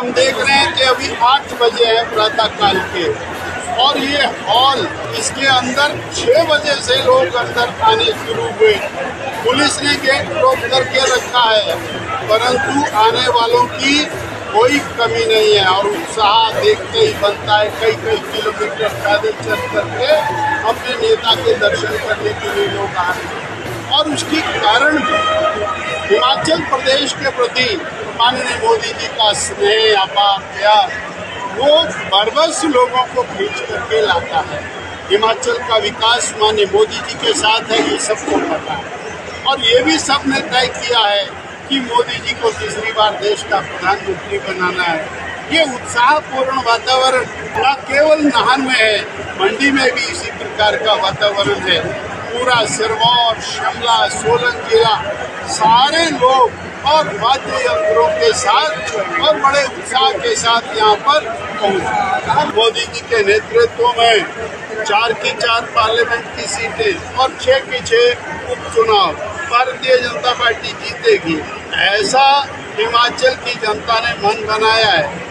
हम देख रहे हैं कि अभी आठ बजे है प्रातः काल के। और ये हॉल, इसके अंदर छः बजे से लोग अंदर आने शुरू हुए। पुलिस ने गेट रोक करके रखा है, परंतु आने वालों की कोई कमी नहीं है। और उत्साह देखते ही बनता है कई कई किलोमीटर पैदल चल करके अपने नेता के दर्शन करने के लिए लोग आ रहे हैं। और उसकी कारण हिमाचल प्रदेश के प्रति माननीय मोदी जी का स्नेह अपार प्यार वो बरबस लोगों को खींच करके लाता है। हिमाचल का विकास माननीय मोदी जी के साथ है, ये सबको पता है। और ये भी सबने तय किया है कि मोदी जी को तीसरी बार देश का प्रधानमंत्री बनाना है। ये उत्साहपूर्ण वातावरण न केवल नाहन में है, मंडी में भी इसी प्रकार का वातावरण है। पूरा सिरमौर, शिमला, सोलन जिला, सारे लोग और वाद्य यंत्रों के साथ और बड़े उत्साह के साथ यहाँ पर पहुँचा। मोदी जी के नेतृत्व में चार की चार पार्लियामेंट की सीटें और छह की छह उपचुनाव भारतीय जनता पार्टी जीतेगी। ऐसा हिमाचल की जनता ने मन बनाया है।